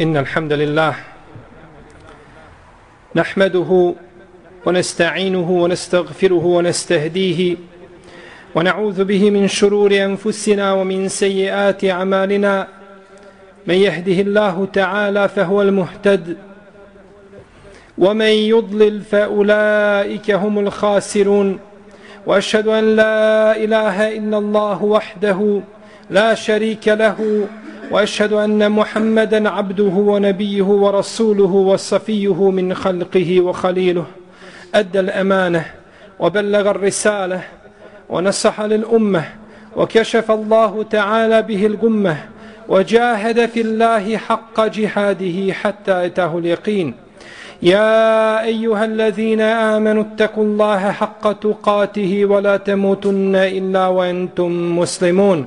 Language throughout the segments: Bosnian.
إن الحمد لله نحمده ونستعينه ونستغفره ونستهديه ونعوذ به من شرور أنفسنا ومن سيئات أعمالنا. من يهده الله تعالى فهو المهتد ومن يضلل فأولئك هم الخاسرون. وأشهد أن لا إله إلا الله وحده لا شريك له وأشهد أن محمدا عبده ونبيه ورسوله وصفيه من خلقه وخليله أدى الأمانة وبلغ الرسالة ونصح للأمة وكشف الله تعالى به الغمة وجاهد في الله حق جهاده حتى أتاه اليقين. يا أيها الذين آمنوا اتقوا الله حق تقاته ولا تموتن إلا وأنتم مسلمون.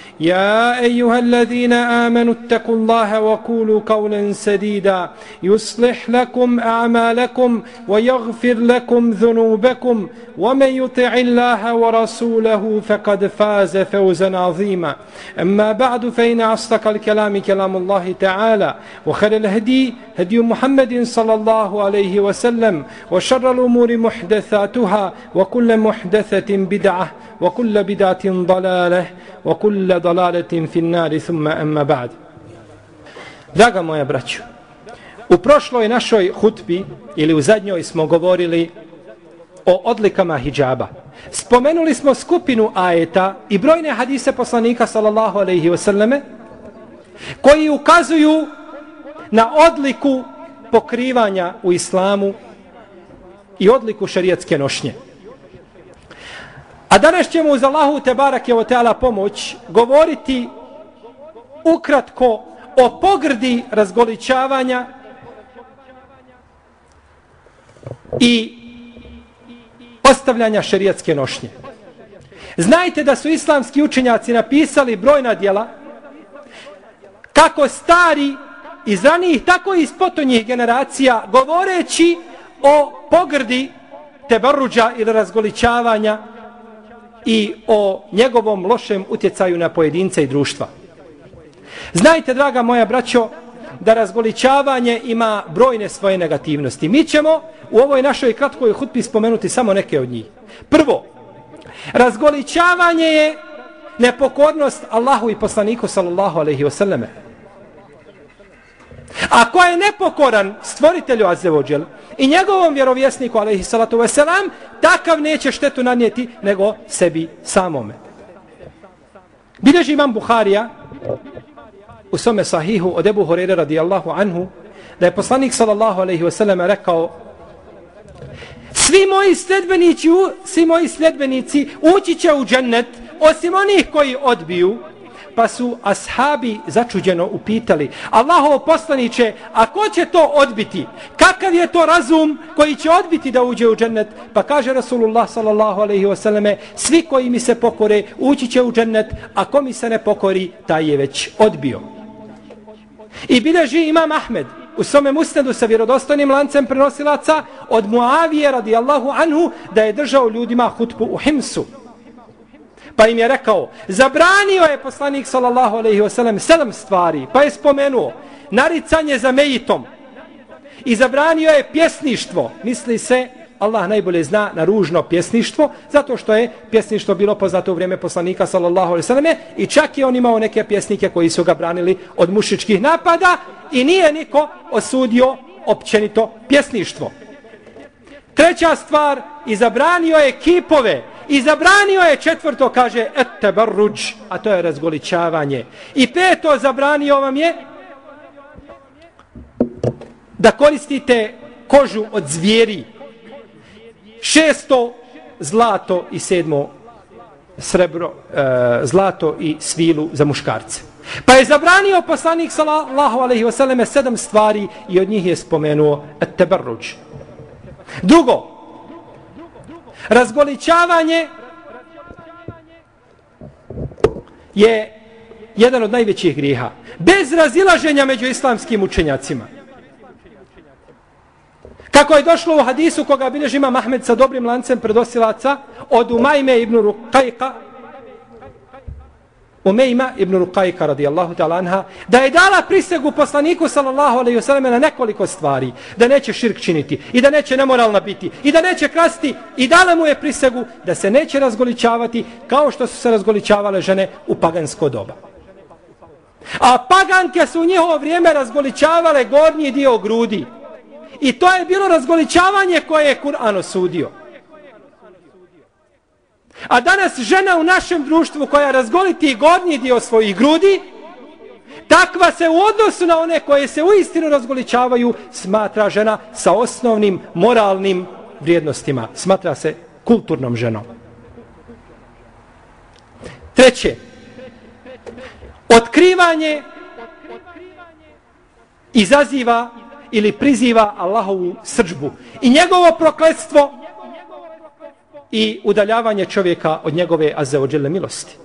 يا أيها الذين آمنوا اتقوا الله وقولوا قولا سديدا. يصلح لكم أعمالكم ويغفر لكم ذنوبكم. ومن يطع الله ورسوله فقد فاز فوزا عظيما. أما بعد فإن أصدق الكلام كلام الله تعالى وخير الهدي هدي محمد صلى الله عليه وسلم وشر الأمور محدثاتها وكل محدثة بدعة وكل بدعة ضلالة وكل ضلاله dalaletin fin nari thumma amma ba'd. Draga moja braćo, u prošloj našoj hutbi ili u zadnjoj smo govorili o odlikama hijjaba. Spomenuli smo skupinu ajeta i brojne hadise poslanika sallallahu alaihi wasallame koji ukazuju na odliku pokrivanja u islamu i odliku šarijatske nošnje. A danas ćemo uz Allahu te barak je teala pomoć govoriti ukratko o pogrdi razgoličavanja i postavljanja šerijatske nošnje. Znajte da su islamski učenjaci napisali brojna dijela kako stari iz ranijih, tako i iz potonjih generacija govoreći o pogrdi tebaruđa ili razgoličavanja i o njegovom lošem utjecaju na pojedince i društva. Znajte, draga moja braćo, da razgoličavanje ima brojne svoje negativnosti. Mi ćemo u ovoj našoj kratkoj hutbi spomenuti samo neke od njih. Prvo, razgoličavanje je nepokornost Allahu i poslaniku sallallahu alaihi wasallame. A ko je nepokoran stvoritelju Azevođel i njegovom vjerovjesniku, alaihi salatu wasalam, takav neće štetu nanijeti nego sebi samome. Bileži imam Buharija u svome sahihu od Ebu Horeire radijallahu anhu da je poslanik sallallahu alaihi wasalam rekao svi moji sledbenici, svi moji sledbenici ući će u džennet osim onih koji odbiju pa su ashabi začuđeno upitali Allahovo poslaniće, a ko će to odbiti? Kakav je to razum koji će odbiti da uđe u džennet? Pa kaže Rasulullah sallallahu alaihi wasallame svi koji mi se pokore ući će u džennet, a ko mi se ne pokori, taj je već odbio. I bileži imam Ahmed u svome musnedu sa vjerodostojnim lancem prenosilaca od Muavije radijallahu anhu da je držao ljudima hutbu u Himsu. Pa im je rekao, zabranio je poslanik sallallahu alaihi wasallam sedam stvari, pa je spomenuo naricanje za mejitom i zabranio je pjesništvo, misli se, Allah najbolje zna na ružno pjesništvo, zato što je pjesništvo bilo poznato u vrijeme poslanika sallallahu alaihi wasallam i čak je on imao neke pjesnike koji su ga branili od mušičkih napada i nije niko osudio općenito pjesništvo. Treća stvar, zabranio je kipove, I zabranio je četvrto, kaže, ete barruđ, a to je razgoličavanje. I peto, zabranio vam je da koristite kožu od zvijeri. Šesto, zlato i sedmo, srebro, e, zlato i svilu za muškarce. Pa je zabranio poslanik sallallahu alaihi wasallam sedam stvari i od njih je spomenuo ete. Drugo, razgoličavanje je jedan od najvećih griha. Bez razilaženja među islamskim učenjacima. Kako je došlo u hadisu koga bilježi ima Mahmed sa dobrim lancem predosilaca od Umajme ibn Rukajka, Umejma ibn Rukajka radijallahu ta'ala anha, da je dala prisegu poslaniku sallallahu alaihi wasallam na nekoliko stvari, da neće širk činiti i da neće nemoralna biti i da neće krasti i dala mu je prisegu da se neće razgoličavati kao što su se razgoličavale žene u pagansko doba. A paganke su u njihovo vrijeme razgoličavale gornji dio grudi. I to je bilo razgoličavanje koje je Kur'an osudio. A danas žena u našem društvu koja razgoliti gornji dio svojih grudi, takva se u odnosu na one koje se uistinu razgoličavaju, smatra žena sa osnovnim moralnim vrijednostima. Smatra se kulturnom ženom. Treće, otkrivanje izaziva ili priziva Allahovu srđbu i njegovo prokletstvo i udaljavanje čovjeka od njegove azeođele milosti.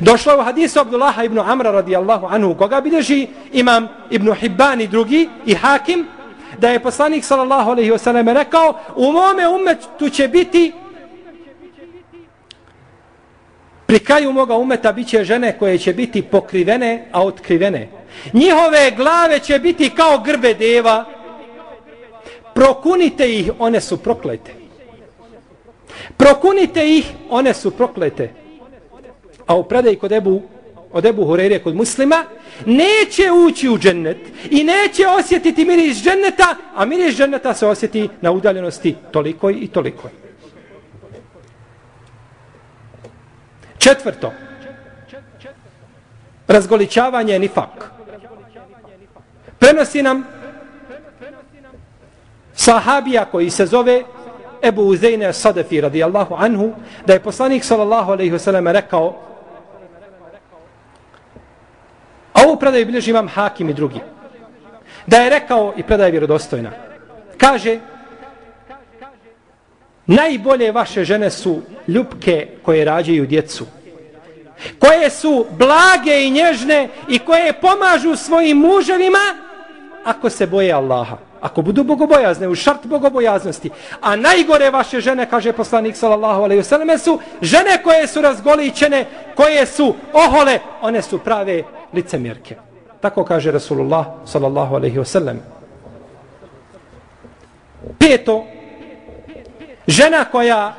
Došlo je u hadisu Abdullaha ibn Amra radijallahu anhu, koga bilježi imam ibn Hibban i drugi i Hakim, da je poslanik sallallahu alaihi wasallam rekao, u mome umetu će biti pri kraju moga umeta bit će žene koje će biti pokrivene, a otkrivene. Njihove glave će biti kao grbe deva. Prokunite ih, one su proklete. Prokunite ih, one su proklete. A u predaj kod Ebu, od Ebu Hureyre kod muslima, neće ući u džennet i neće osjetiti miris dženneta, a miris dženneta se osjeti na udaljenosti toliko i toliko. Četvrto, razgoličavanje je nifak. Prenosi nam sahabija koji se zove Ebu Uzejne Sadefi radijallahu anhu, da je poslanik sallallahu alaihi wasallam rekao a ovu predaju bilježi imam hakim i drugi da je rekao i predaje vjerodostojna kaže najbolje vaše žene su ljubke koje rađaju djecu koje su blage i nježne i koje pomažu svojim muževima ako se boje Allaha. Ako budu bogobojazne, u šart bogobojaznosti. A najgore vaše žene, kaže poslanik sallallahu alaihi vseleme, su žene koje su razgoličene, koje su ohole, one su prave licemjerke. Tako kaže Rasulullah sallallahu alaihi vseleme. Peto, žena koja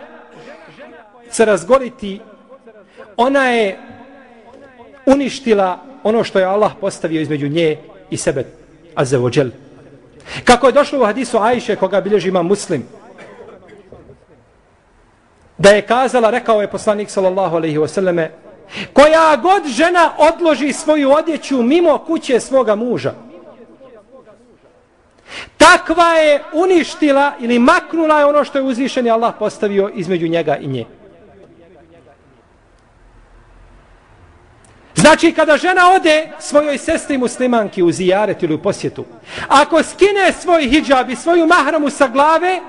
se razgoliti ona je uništila ono što je Allah postavio između nje i sebe, azevođel. Kako je došlo u hadisu Ajše, koga bilježi ima muslim, da je kazala, rekao je poslanik sallallahu alaihi wasallame, koja god žena odloži svoju odjeću mimo kuće svoga muža, takva je uništila ili maknula je ono što je uzvišeni Allah postavio između njega i nje. Znači, kada žena ode svojoj sestri muslimanki u zijaret ili u posjetu, ako skine svoj hijab i svoju mahramu sa glave,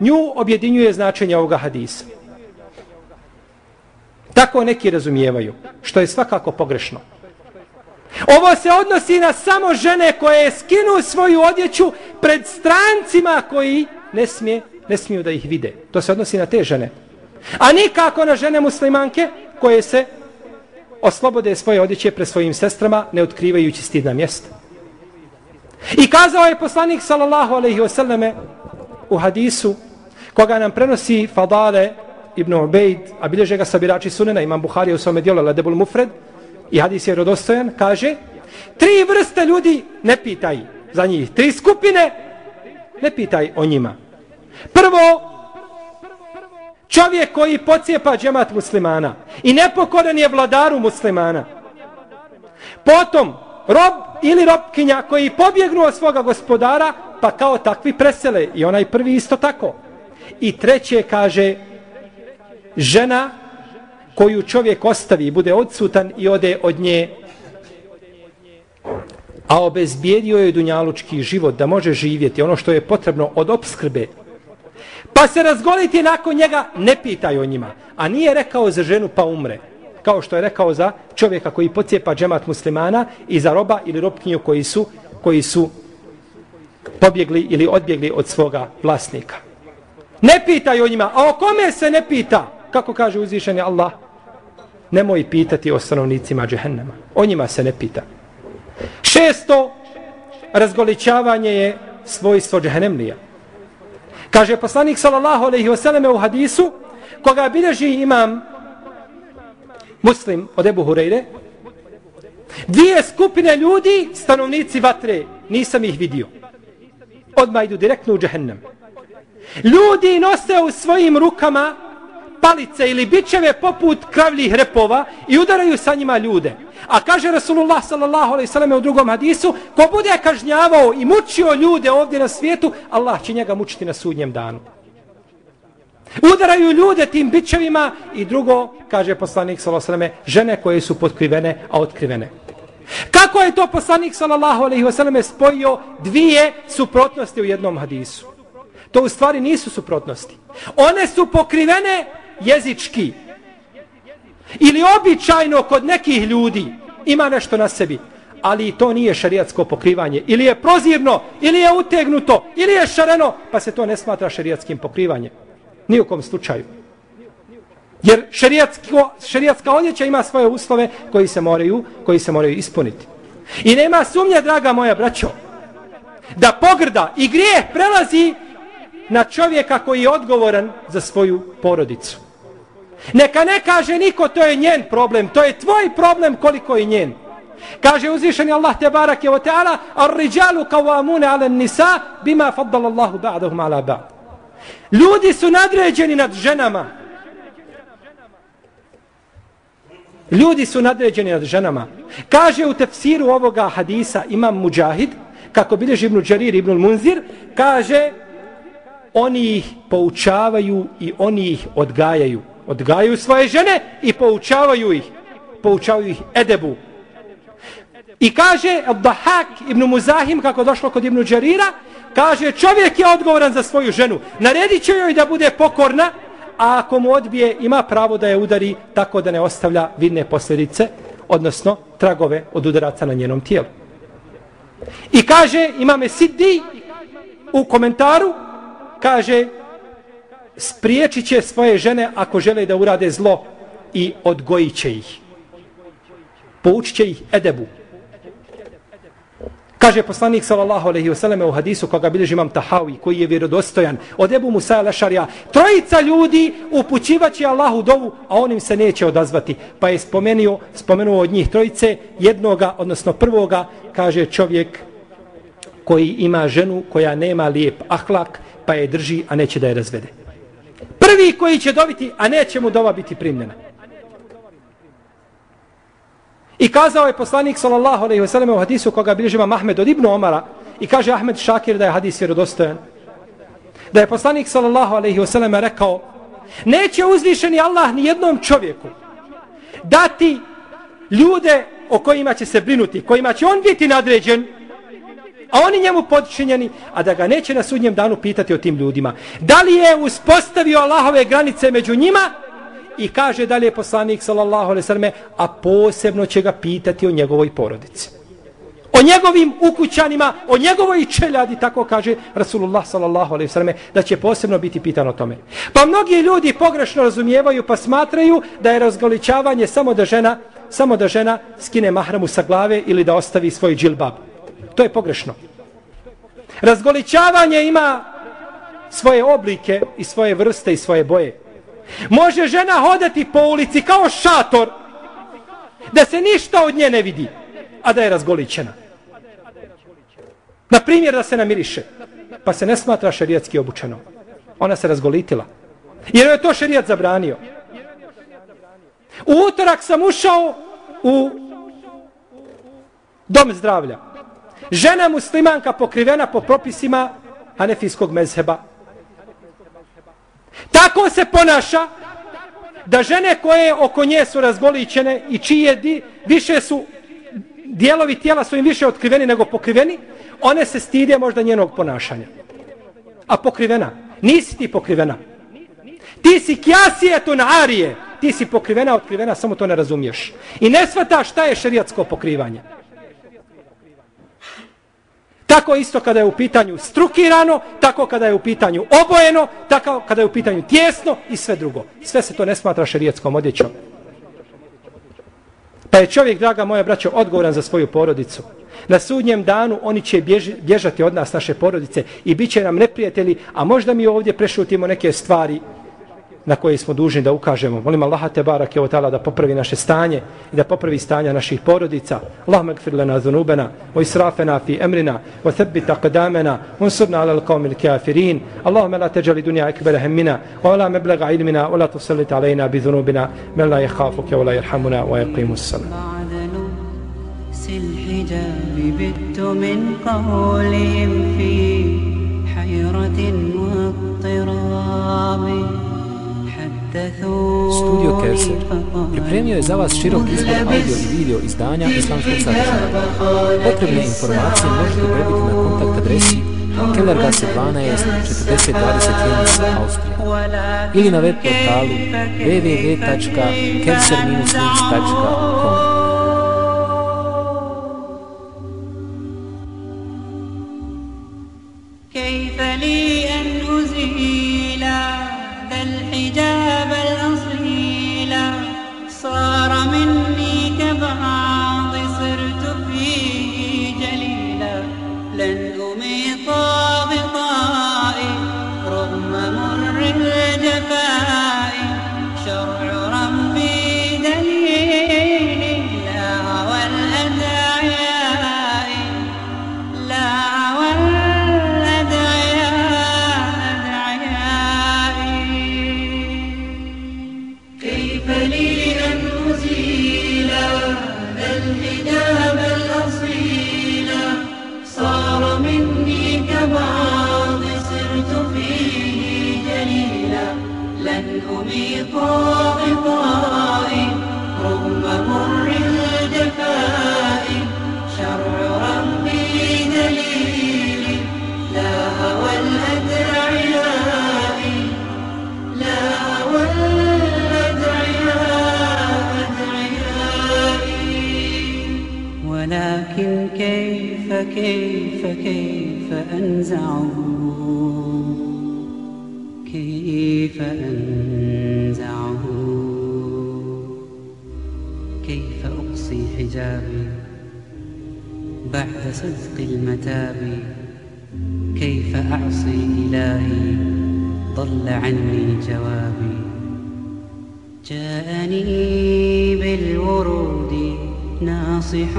nju objedinjuje značenje ovoga hadisa. Tako neki razumijevaju, što je svakako pogrešno. Ovo se odnosi na samo žene koje skinu svoju odjeću pred strancima koji ne, smije, ne smiju da ih vide. To se odnosi na te žene. A nikako na žene muslimanke koje se oslobode svoje odjeće pre svojim sestrama, ne otkrivajući stidna mjesta. I kazao je poslanik sallallahu alaihi wasallame u hadisu, koga nam prenosi Fadale ibn Ubejd, a bilježe ga sabirači sunena, imam Buharija u svome dijelu, Ledebul Mufred, i hadis je rodostojan, kaže, tri vrste ljudi ne pitaj za njih, tri skupine ne pitaj o njima. Prvo, Čovjek koji pocijepa džemat muslimana i nepokoran je vladaru muslimana. Potom, rob ili robkinja koji pobjegnu od svoga gospodara, pa kao takvi presele. I onaj prvi isto tako. I treće kaže, žena koju čovjek ostavi, bude odsutan i ode od nje, a obezbijedio je dunjalučki život da može živjeti ono što je potrebno od obskrbe pa se razgoliti nakon njega, ne pitaj o njima. A nije rekao za ženu pa umre. kao što je rekao za čovjeka koji pocijepa džemat muslimana i za roba ili robkinju koji su, koji su pobjegli ili odbjegli od svoga vlasnika. Ne pitaj o njima, a o kome se ne pita? Kako kaže uzvišeni Allah? Nemoj pitati o stanovnicima džehennema. O njima se ne pita. Šesto, razgoličavanje je svojstvo džehennemlija. Kaže poslanik sallallahu alejhi ve selleme u hadisu koga bilježi imam Muslim od Ebu Hureyre dvije skupine ljudi stanovnici vatre nisam ih vidio. Odmah idu direktno u džehennem. Ljudi nose u svojim rukama palice ili bičeve poput kravljih repova i udaraju sa njima ljude A kaže Rasulullah sallallahu alejhi ve selleme u drugom hadisu, ko bude kažnjavao i mučio ljude ovdje na svijetu, Allah će njega mučiti na sudnjem danu. Udaraju ljude tim bićevima i drugo, kaže poslanik sallallahu alejhi ve selleme, žene koje su potkrivene, a otkrivene. Kako je to poslanik sallallahu alejhi ve selleme spojio dvije suprotnosti u jednom hadisu? To u stvari nisu suprotnosti. One su pokrivene jezički, ili običajno kod nekih ljudi ima nešto na sebi, ali to nije šarijatsko pokrivanje. Ili je prozirno, ili je utegnuto, ili je šareno, pa se to ne smatra šarijatskim pokrivanjem. Nijukom slučaju. Jer šarijatska odjeća ima svoje uslove koji se moraju, koji se moraju ispuniti. I nema sumnje, draga moja braćo, da pogrda i grijeh prelazi na čovjeka koji je odgovoran za svoju porodicu. Neka ne kaže niko to je njen problem, to je tvoj problem koliko je njen. Kaže uzvišeni Allah te barake je o teala, ar riđalu kavamune ale nisa, bima faddala Allahu ba'dahum ala ba'd. Ljudi su nadređeni nad ženama. Ljudi su nadređeni nad ženama. Kaže u tefsiru ovoga hadisa imam Mujahid, kako bilježi Ibnu Đarir Ibn Munzir, kaže oni ih poučavaju i oni ih odgajaju odgajaju svoje žene i poučavaju ih poučavaju ih edebu. I kaže Abdahak ibn Muzahim kako došlo kod ibn Đarira kaže čovjek je odgovoran za svoju ženu. Naredit će joj da bude pokorna a ako mu odbije ima pravo da je udari tako da ne ostavlja vidne posljedice odnosno tragove od udaraca na njenom tijelu. I kaže imame Siddi u komentaru kaže spriječit će svoje žene ako žele da urade zlo i odgojit će ih. Poučit će ih edebu. Kaže poslanik sallallahu alejhi ve selleme u hadisu koga bilježi imam Tahawi koji je vjerodostojan od Ebu Musa al-Ašarija trojica ljudi upućivaće Allahu dovu a on im se neće odazvati pa je spomenuo spomenuo od njih trojice jednoga odnosno prvoga kaže čovjek koji ima ženu koja nema lijep ahlak pa je drži a neće da je razvede prvi koji će dobiti, a neće mu dova biti primljena. I kazao je poslanik sallallahu alejhi ve sellem u hadisu koga bilježi ima Ahmed od Ibn Omara i kaže Ahmed Šakir da je hadis vjerodostojan. Da je poslanik sallallahu alejhi ve sellem rekao neće uzvišeni Allah ni jednom čovjeku dati ljude o kojima će se brinuti, kojima će on biti nadređen, a oni njemu podčinjeni, a da ga neće na sudnjem danu pitati o tim ljudima. Da li je uspostavio Allahove granice među njima i kaže da li je poslanik sallallahu alaihi sallam, a posebno će ga pitati o njegovoj porodici. O njegovim ukućanima, o njegovoj čeljadi, tako kaže Rasulullah sallallahu alaihi sallam, da će posebno biti pitan o tome. Pa mnogi ljudi pogrešno razumijevaju pa smatraju da je razgoličavanje samo da žena samo da žena skine mahramu sa glave ili da ostavi svoj džilbab. To je pogrešno. Razgoličavanje ima svoje oblike i svoje vrste i svoje boje. Može žena hodati po ulici kao šator da se ništa od nje ne vidi, a da je razgoličena. Na primjer da se namiriše, pa se ne smatra šerijatski obučeno. Ona se razgolitila. Jer je to šerijat zabranio. U utorak sam ušao u dom zdravlja žena muslimanka pokrivena po propisima anefijskog mezheba. Tako se ponaša da žene koje oko nje su razgoličene i čije di, više su dijelovi tijela su im više otkriveni nego pokriveni, one se stide možda njenog ponašanja. A pokrivena, nisi ti pokrivena. Ti si kjasijetun arije, ti si pokrivena, otkrivena, samo to ne razumiješ. I ne shvataš šta je šerijatsko pokrivanje. Tako isto kada je u pitanju strukirano, tako kada je u pitanju obojeno, tako kada je u pitanju tjesno i sve drugo. Sve se to ne smatra šerijetskom odjećom. Pa je čovjek, draga moja braćo, odgovoran za svoju porodicu. Na sudnjem danu oni će bježi, bježati od nas, naše porodice, i bit će nam neprijatelji, a možda mi ovdje prešutimo neke stvari na koje smo dužni da ukažemo. Molim Allaha te barak je da popravi naše stanje i da popravi stanja naših porodica. Allahumma gfir lana zunubena, wa israfena fi emrina, wa thabbit aqdamena, wa ansurna ala al-qawmi al-kafirin. Allahumma la tajali dunya akbara hammina, wa la mablaga ilmina, wa la tusallit alayna bi dhunubina, man la yakhafuka wa la yarhamuna wa yaqimu as-salam. الحجاب بت من قولهم في حيرة واضطراب Studio Kevser pripremio je za vas širok izbor audio i video izdanja islamskog sadržaja. Potrebne informacije možete prebiti na kontakt adresi Kellergasse 12 4020 Austrija ili na web portalu www.kevser-linz.com كيف كيف كيف أنزعه؟ كيف أنزعه؟ كيف أقصي حجابي بعد صدق المتاب؟ كيف أعصي إلهي ضل عني جوابي؟ جاءني بالورود ناصح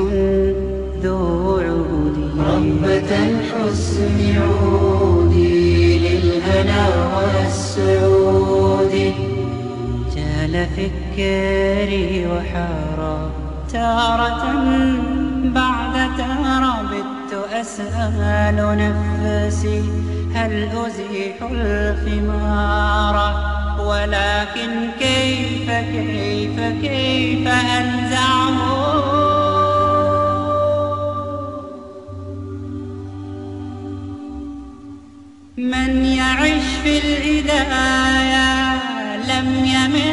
ذو عود ربة الحسن عودي للهنا والسعود. جال فكري وحارى تارة بعد تارى بت أسأل نفسي هل أزيح الخمار؟ ولكن كيف كيف كيف أنزعه من يعش في الهداية لم يمل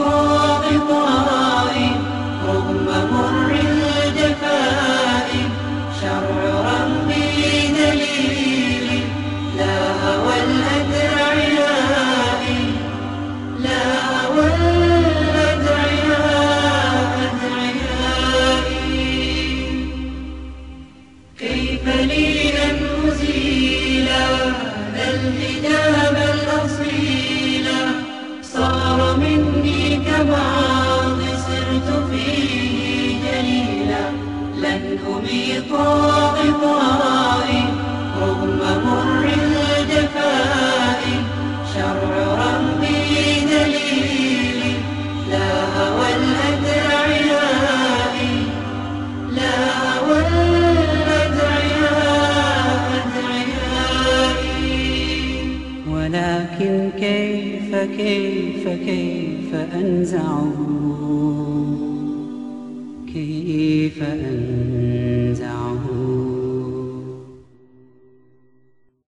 رابطا طاغ طائي رغم مر الجفاء شرع ربي دليلي لا هوى الأدعياء لا هوى الأدعياء. أدعيائي ولكن كيف كيف كيف أنزعه؟ كيف أنزعه